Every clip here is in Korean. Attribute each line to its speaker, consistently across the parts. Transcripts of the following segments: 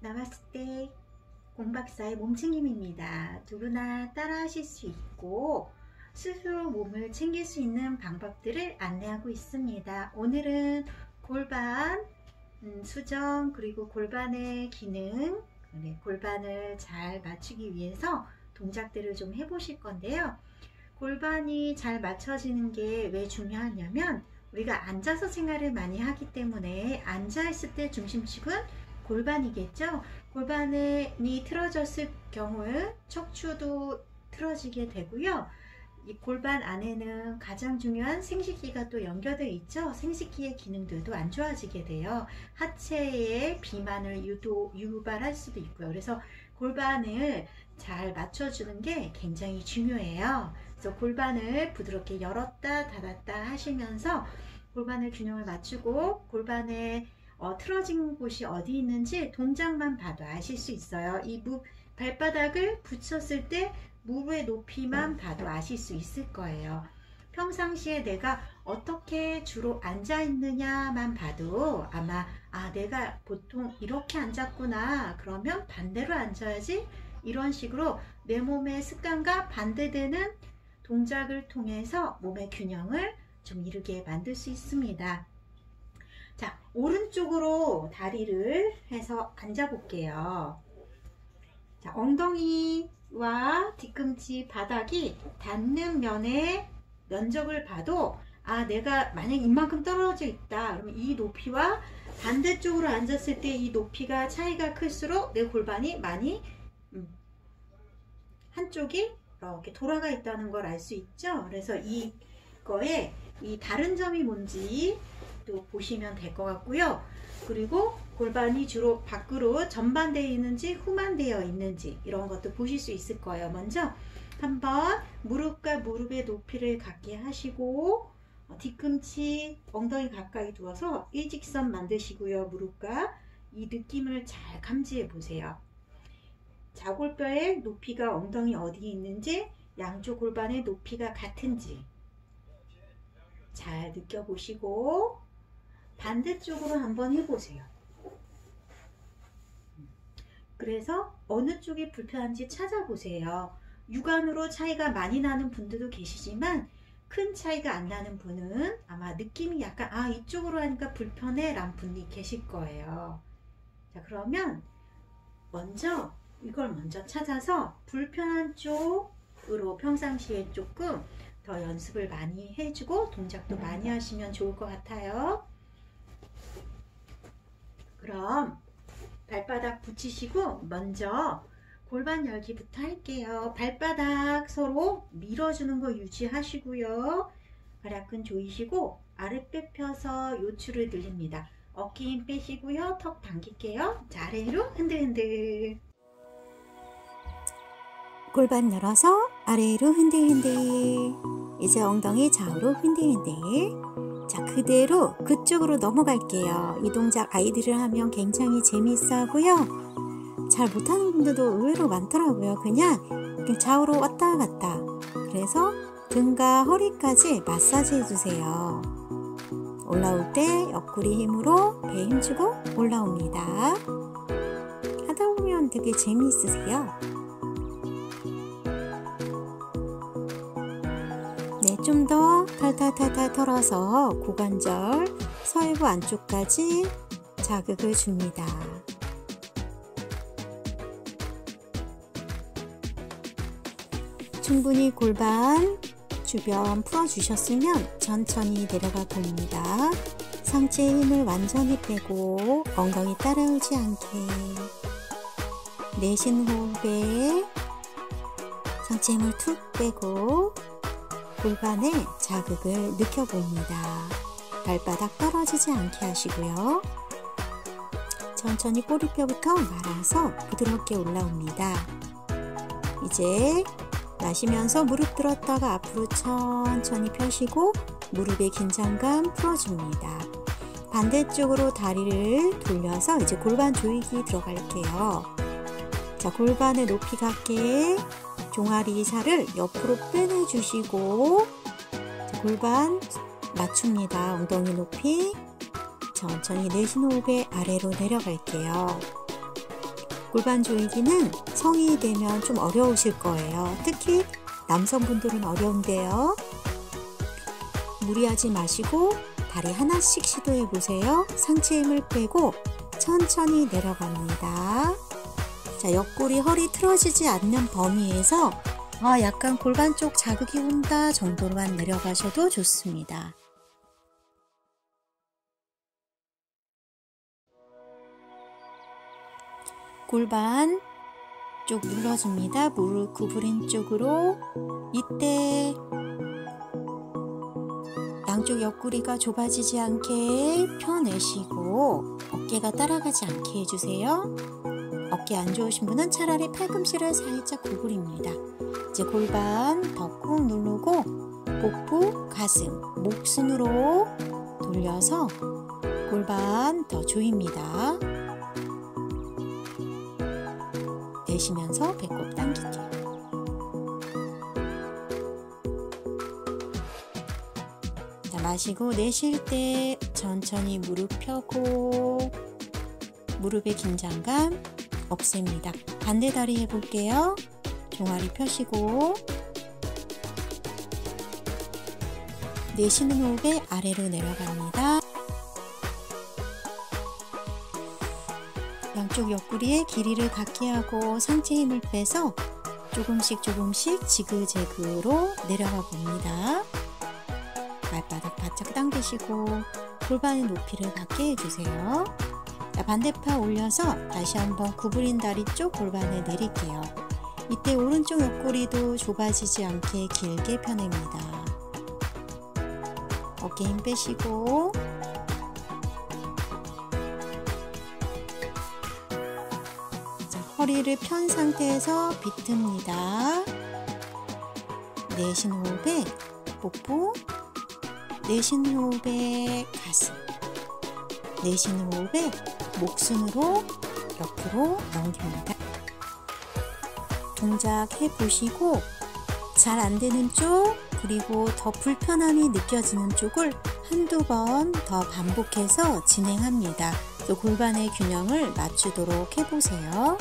Speaker 1: 나마스테 공박사의 몸챙김입니다. 누구나 따라 하실 수 있고 스스로 몸을 챙길 수 있는 방법들을 안내하고 있습니다. 오늘은 골반 음, 수정 그리고 골반의 기능 네, 골반을 잘 맞추기 위해서 동작들을 좀 해보실 건데요. 골반이 잘 맞춰지는 게 왜 중요하냐면 우리가 앉아서 생활을 많이 하기 때문에 앉아있을 때 중심축은 골반이겠죠. 골반이 틀어졌을 경우에 척추도 틀어지게 되고요. 이 골반 안에는 가장 중요한 생식기가 또 연결되어 있죠. 생식기의 기능들도 안 좋아지게 돼요. 하체의 비만을 유도, 유발할 수도 있고요. 그래서 골반을 잘 맞춰주는 게 굉장히 중요해요. 그래서 골반을 부드럽게 열었다 닫았다 하시면서 골반의 균형을 맞추고 골반에 어, 틀어진 곳이 어디 있는지 동작만 봐도 아실 수 있어요. 이 무, 발바닥을 붙였을 때 무릎의 높이만 봐도 아실 수 있을 거예요. 평상시에 내가 어떻게 주로 앉아 있느냐만 봐도 아마 아 내가 보통 이렇게 앉았구나 그러면 반대로 앉아야지 이런 식으로 내 몸의 습관과 반대되는 동작을 통해서 몸의 균형을 좀 이루게 만들 수 있습니다. 자, 오른쪽으로 다리를 해서 앉아 볼게요. 자, 엉덩이와 뒤꿈치 바닥이 닿는 면의 면적을 봐도 아, 내가 만약 이만큼 떨어져 있다. 그러면 이 높이와 반대쪽으로 앉았을 때 이 높이가 차이가 클수록 내 골반이 많이 음, 한쪽이 이렇게 돌아가 있다는 걸 알 수 있죠. 그래서 이거에 이 다른 점이 뭔지 또 보시면 될 것 같고요. 그리고 골반이 주로 밖으로 전반되어 있는지 후만되어 있는지 이런 것도 보실 수 있을 거예요. 먼저 한번 무릎과 무릎의 높이를 갖게 하시고 어, 뒤꿈치 엉덩이 가까이 두어서 일직선 만드시고요. 무릎과 이 느낌을 잘 감지해 보세요. 자골뼈의 높이가 엉덩이 어디에 있는지 양쪽 골반의 높이가 같은지 잘 느껴보시고 반대쪽으로 한번 해보세요. 그래서 어느 쪽이 불편한지 찾아보세요. 육안으로 차이가 많이 나는 분들도 계시지만 큰 차이가 안 나는 분은 아마 느낌이 약간 아 이쪽으로 하니까 불편해 라는 분이 계실 거예요. 자 그러면 먼저 이걸 먼저 찾아서 불편한 쪽으로 평상시에 조금 더 연습을 많이 해주고 동작도 많이 하시면 좋을 것 같아요. 그럼 발바닥 붙이시고 먼저 골반 열기부터 할게요. 발바닥 서로 밀어주는 거 유지하시고요. 발약근 조이시고 아랫배 펴서 요추를 늘립니다. 어깨 힘 빼시고요. 턱 당길게요. 자, 아래로 흔들흔들. 골반 열어서 아래로 흔들흔들. 이제 엉덩이 좌우로 흔들흔들. 자, 그대로 그쪽으로 넘어갈게요. 이 동작 아이들을 하면 굉장히 재미있어 하고요. 잘 못하는 분들도 의외로 많더라고요. 그냥, 좌우로 왔다 갔다. 그래서 등과 허리까지 마사지 해주세요. 올라올 때 옆구리 힘으로 배 힘주고 올라옵니다. 하다 보면 되게 재미있으세요. 좀 더 탈탈탈탈 털어서 고관절, 서해부 안쪽까지 자극을 줍니다. 충분히 골반 주변 풀어주셨으면 천천히 내려가 봅니다. 상체의 힘을 완전히 빼고 엉덩이 따라오지 않게 내쉬는 호흡에 상체 힘을 툭 빼고 골반에 자극을 느껴봅니다. 발바닥 떨어지지 않게 하시고요. 천천히 꼬리뼈부터 말아서 부드럽게 올라옵니다. 이제 마시면서 무릎 들었다가 앞으로 천천히 펴시고 무릎의 긴장감 풀어줍니다. 반대쪽으로 다리를 돌려서 이제 골반 조이기 들어갈게요. 자, 골반의 높이 같게 종아리 살을 옆으로 빼내주시고 골반 맞춥니다. 엉덩이 높이 천천히 내쉬는 호흡에 아래로 내려갈게요. 골반 조이기는 성인이 되면 좀 어려우실 거예요. 특히 남성분들은 어려운데요. 무리하지 마시고 다리 하나씩 시도해 보세요. 상체 힘을 빼고 천천히 내려갑니다. 자, 옆구리 허리 틀어지지 않는 범위에서 아, 약간 골반 쪽 자극이 온다 정도로만 내려가셔도 좋습니다. 골반 쪽 눌러줍니다. 무릎 구부린 쪽으로 이때 양쪽 옆구리가 좁아지지 않게 펴내시고 어깨가 따라가지 않게 해주세요. 어깨 안 좋으신 분은 차라리 팔꿈치를 살짝 구부립니다. 이제 골반 더 꾹 누르고 복부, 가슴, 목순으로 돌려서 골반 더 조입니다. 내쉬면서 배꼽 당기기. 자, 마시고 내쉴 때 천천히 무릎 펴고 무릎의 긴장감 없앱니다. 반대 다리 해볼게요. 종아리 펴시고 내쉬는 호흡에 아래로 내려갑니다. 양쪽 옆구리에 길이를 갖게 하고 상체 힘을 빼서 조금씩 조금씩 지그재그로 내려가 봅니다. 발바닥 바짝 당기시고 골반의 높이를 갖게 해주세요. 자, 반대팔 올려서 다시 한번 구부린 다리 쪽 골반을 내릴게요. 이때 오른쪽 옆구리도 좁아지지 않게 길게 펴냅니다. 어깨 힘 빼시고 자, 허리를 편 상태에서 비틉니다. 내쉬는 호흡에 복부 내쉬는 호흡에 가슴 내쉬는 호흡에 목순으로 옆으로 넘깁니다. 동작 해보시고 잘 안되는 쪽 그리고 더 불편함이 느껴지는 쪽을 한두 번 더 반복해서 진행합니다. 또 골반의 균형을 맞추도록 해보세요.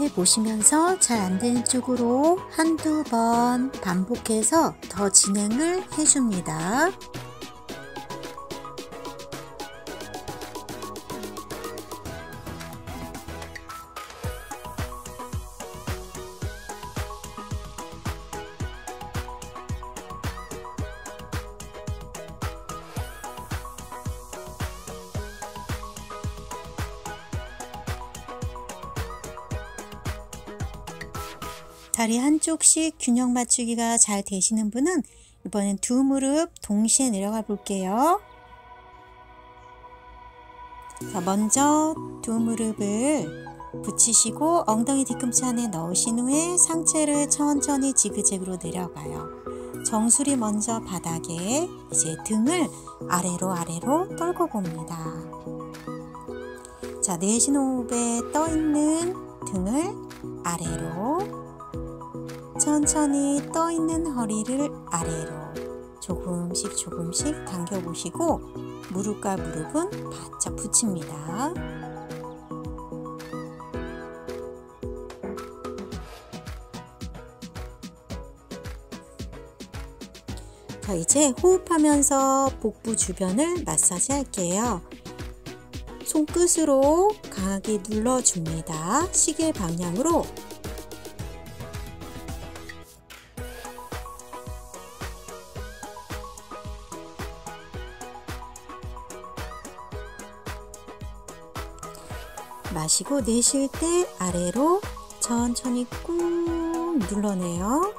Speaker 1: 해보시면서 잘 안되는 쪽으로 한두 번 반복해서 더 진행을 해줍니다. 다리 한쪽씩 균형 맞추기가 잘 되시는 분은 이번엔 두 무릎 동시에 내려가 볼게요. 자, 먼저 두 무릎을 붙이시고 엉덩이 뒤꿈치 안에 넣으신 후에 상체를 천천히 지그재그로 내려가요. 정수리 먼저 바닥에 이제 등을 아래로 아래로 떨고 봅니다. 자, 내쉬는 호흡에 떠 있는 등을 아래로 천천히 떠 있는 허리를 아래로 조금씩 조금씩 당겨 보시고 무릎과 무릎은 바짝 붙입니다. 자, 이제 호흡하면서 복부 주변을 마사지 할게요. 손끝으로 강하게 눌러줍니다. 시계 방향으로 마시고 내쉴 때 아래로 천천히 꾹 눌러내요.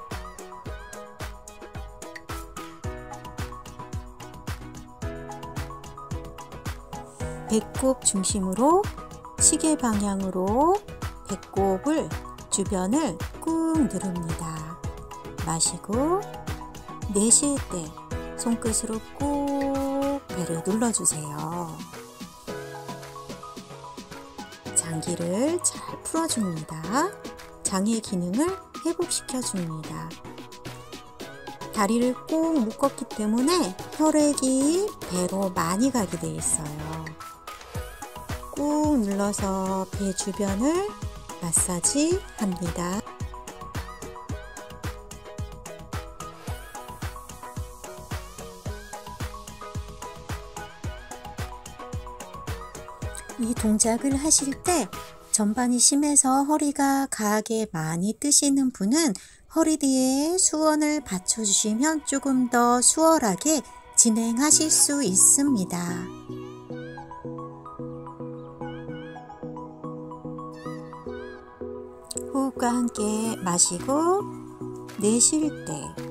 Speaker 1: 배꼽 중심으로 시계 방향으로 배꼽을 주변을 꾹 누릅니다. 마시고 내쉴 때 손끝으로 꾹 배를 눌러주세요. 장기를 잘 풀어줍니다. 장의 기능을 회복시켜 줍니다. 다리를 꼭 묶었기 때문에 혈액이 배로 많이 가게 돼 있어요. 꾹 눌러서 배 주변을 마사지 합니다. 동작을 하실 때 전반이 심해서 허리가 가하게 많이 뜨시는 분은 허리 뒤에 수원을 받쳐주시면 조금 더 수월하게 진행하실 수 있습니다. 호흡과 함께 마시고 내쉴 때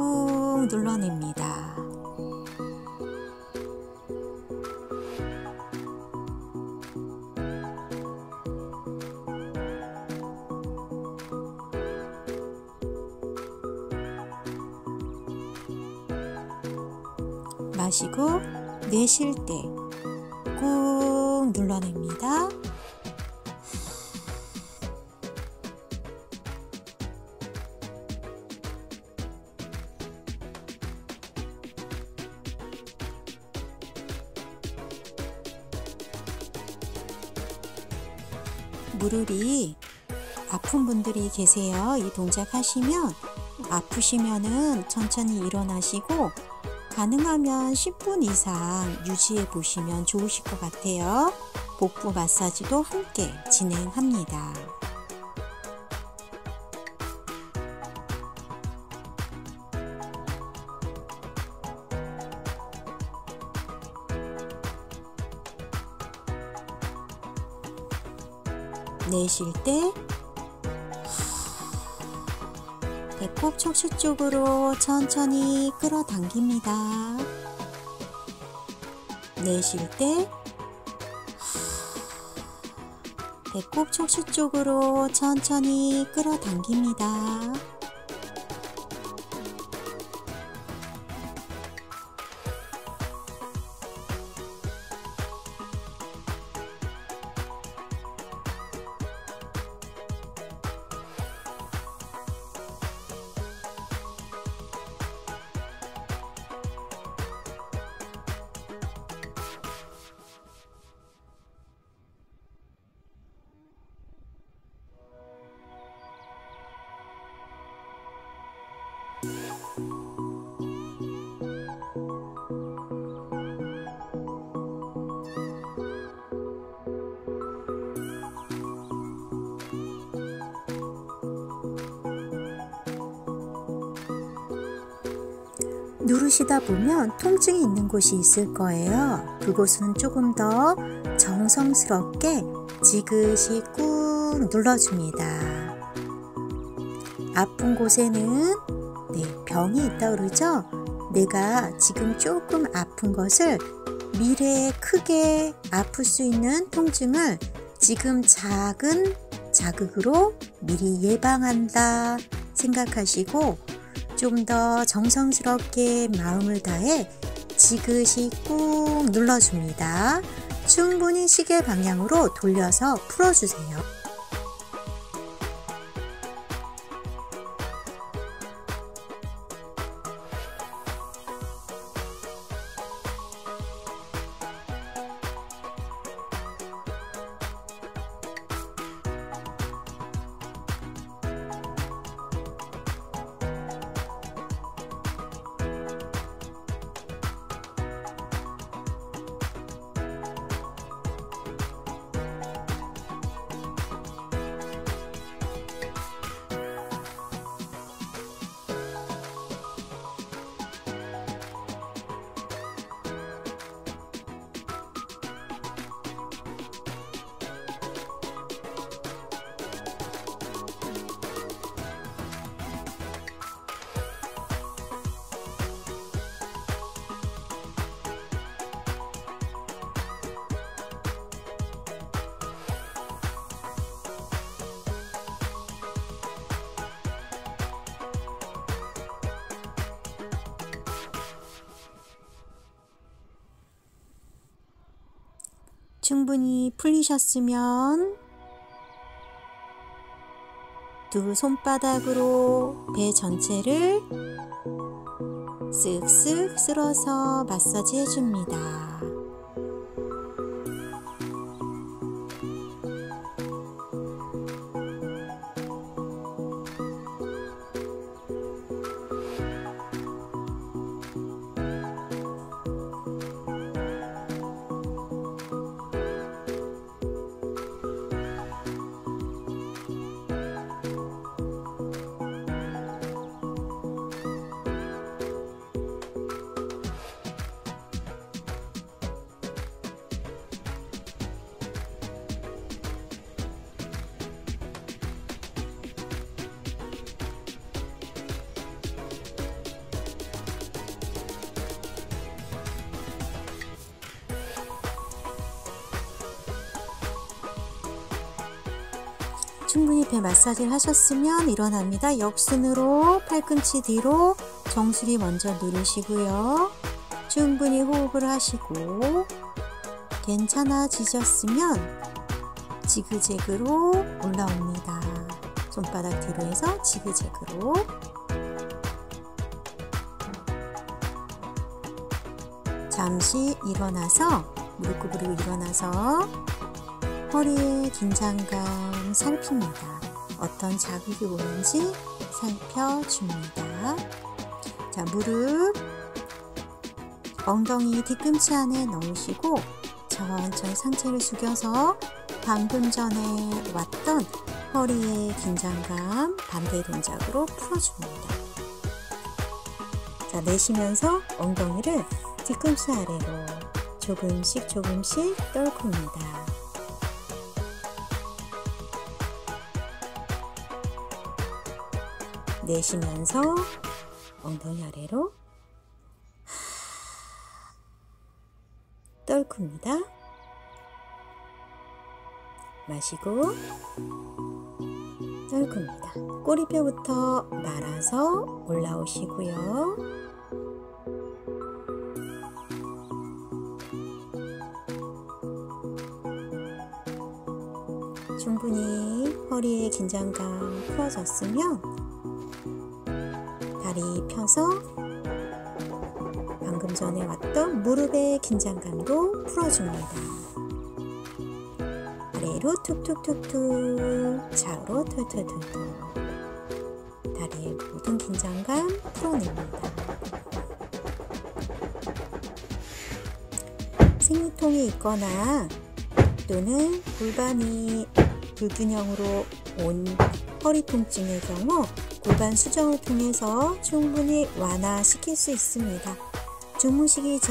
Speaker 1: 꾹 눌러냅니다. 마시고 내쉴 때 꾹 눌러냅니다. 무릎이 아픈 분들이 계세요. 이 동작 하시면 아프시면은 천천히 일어나시고 가능하면 10분 이상 유지해 보시면 좋으실 것 같아요. 복부 마사지도 함께 진행합니다. 내쉴 때 배꼽 척추 쪽으로 천천히 끌어당깁니다. 내쉴 때 배꼽 척추 쪽으로 천천히 끌어당깁니다. 누르시다 보면 통증이 있는 곳이 있을 거예요. 그곳은 조금 더 정성스럽게 지그시 꾹 눌러줍니다. 아픈 곳에는 네, 병이 있다 그러죠? 내가 지금 조금 아픈 것을 미래에 크게 아플 수 있는 통증을 지금 작은 자극으로 미리 예방한다 생각하시고 좀 더 정성스럽게 마음을 다해 지그시 꾹 눌러줍니다. 충분히 시계 방향으로 돌려서 풀어주세요. 충분히 풀리셨으면 두 손바닥으로 배 전체를 쓱쓱 쓸어서 마사지 해줍니다. 충분히 배 마사지를 하셨으면 일어납니다. 역순으로 팔꿈치 뒤로 정수리 먼저 누르시고요. 충분히 호흡을 하시고 괜찮아지셨으면 지그재그로 올라옵니다. 손바닥 뒤로 해서 지그재그로 잠시 일어나서 무릎 굽으리고 일어나서 허리에 긴장감 살핍니다. 어떤 자극이 오는지 살펴줍니다. 자, 무릎 엉덩이 뒤꿈치 안에 넣으시고 천천히 상체를 숙여서 방금 전에 왔던 허리의 긴장감 반대 동작으로 풀어줍니다. 자, 내쉬면서 엉덩이를 뒤꿈치 아래로 조금씩 조금씩 떨굽니다. 내쉬면서 엉덩이 아래로 떨굽니다. 마시고 떨굽니다. 꼬리뼈부터 말아서 올라오시고요. 충분히 허리의 긴장감 풀어졌으면 다리 펴서 방금 전에 왔던 무릎의 긴장감도 풀어줍니다. 아래로 툭툭툭툭 좌우로 털털털털 다리의 모든 긴장감 풀어냅니다. 생리통이 있거나 또는 골반이 불균형으로 온 허리 통증의 경우 골반 수정을 통해서 충분히 완화시킬 수 있습니다. 주무시기 전